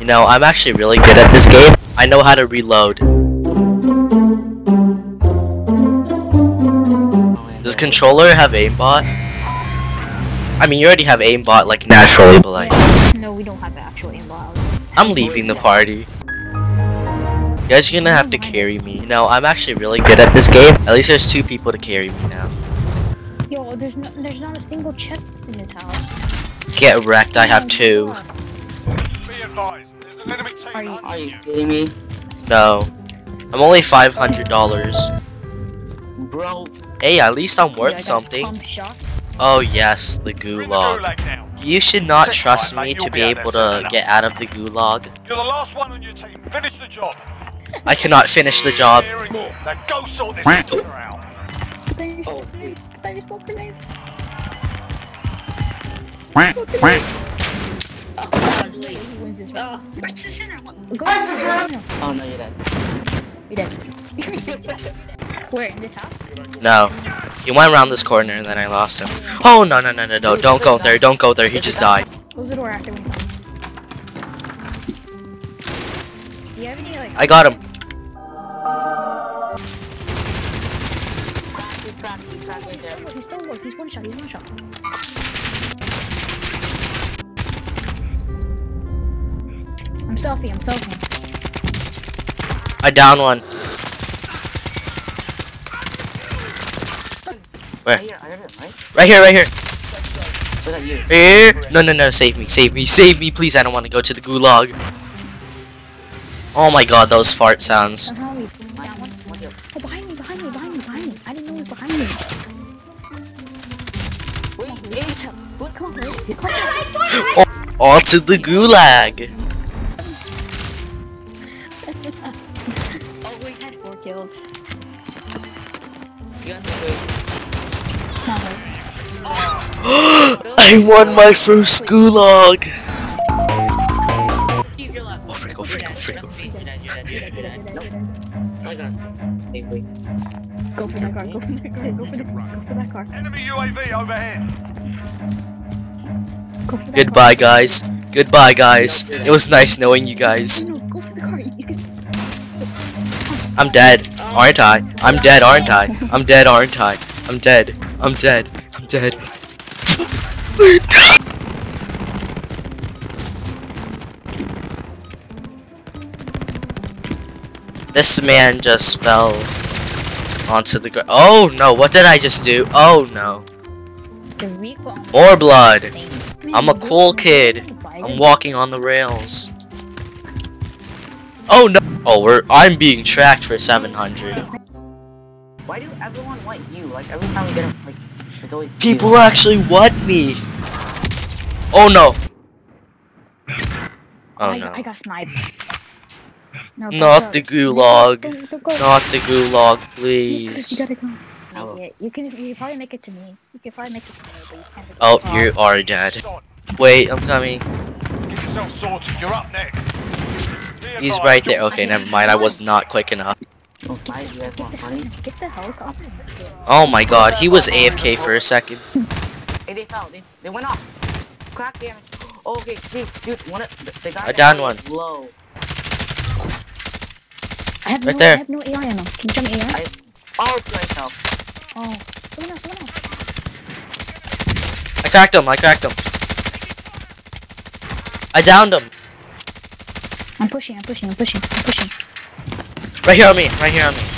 You know, I'm actually really good at this game. I know how to reload. Does controller have aimbot? I mean, you already have aimbot like naturally, but like, No, we don't have the actual aimbot. I'm leaving the party. You guys are gonna have to carry me. You know, I'm actually really good at this game. At least there's two people to carry me now. Yo, there's no, there's not a single chest in this house. Get wrecked, I have two. Be advised, there's an enemy team Are you- Are you kidding me? No. I'm only $500. Bro, Hey, at least I'm worth got something. Oh yes, the You're the gulag. gulag. You should not Sit trust tight, mate, me to be be able there to get out of the gulag. You're the last one on your team. Finish the job. I cannot finish the job. Hearing. Now go sort this fucker out. Oh, I Who wins this round? One. Go center. oh no, you're dead. You're dead. Where? In this house? No. He went around this corner and then I lost him. Oh no no no no no! Don't go there! Don't go there! He just died. Close the door after we. Do you have any like? I got him. He's one shot. He's one shot. I'm selfie. I'm selfie. I down one. Where? Right here, I heard it, right? Right here, right here. Was that you? Here. No no no! Save me! Save me! Save me! Please! I don't want to go to the gulag. Oh my god! Those fart sounds. Somehow we Mine, that one. one here. Oh, behind me! Behind me! Behind me! Behind me! I didn't know he was behind me. Wait, wait. What? Come on. Come on. Oh, on to the gulag. Had. You got the. Not her. I won my first gulag. Keep your. Oh frick! Oh frick! Oh frick! Oh frick! Go for that car. Go for that car. Go for, the, go for that car. Enemy UAV overhead. Go for that Goodbye, guys. Goodbye, guys. It was nice knowing you guys. I'm dead, aren't I? I'm dead, aren't I? I'm dead, aren't I? I'm dead. I'm dead. I'm dead. this man just fell onto the ground. Oh no, what did I just do? Oh no. More blood. I'm a cool kid. I'm walking on the rails. Oh no. Oh, we're I'm being tracked for 700. Why do everyone want you? Like every time we get him, like it's always you. People actually want me. Oh no. Oh I, no. I got sniped. No, Not the gulag. Go, go, go. Not the gulag, You please. gotta come. Hello. Yeah, you can. You can probably make it to me. You can probably make it to me, but you can't. Oh, you are dead. Wait, I'm coming. Get yourself sorted. You're up next. Be He's right there. Okay, never mind. I was not quick enough. Oh, five, you guys Get want the, honey? get the helicopter. My god, he was AFK for a second. Hey, they fell. They, they went off. Crack damage. Oh, okay, dude, dude, one of the, the guy. I downed one. Low. I have Right no. there. I have no AR ammo. Can you jump AR? I. Oh, it's myself. Oh, someone else. Someone else. I cracked him. I cracked him. I downed him. I'm pushing. I'm pushing. I'm pushing. I'm pushing. Right here on me. Right here on me.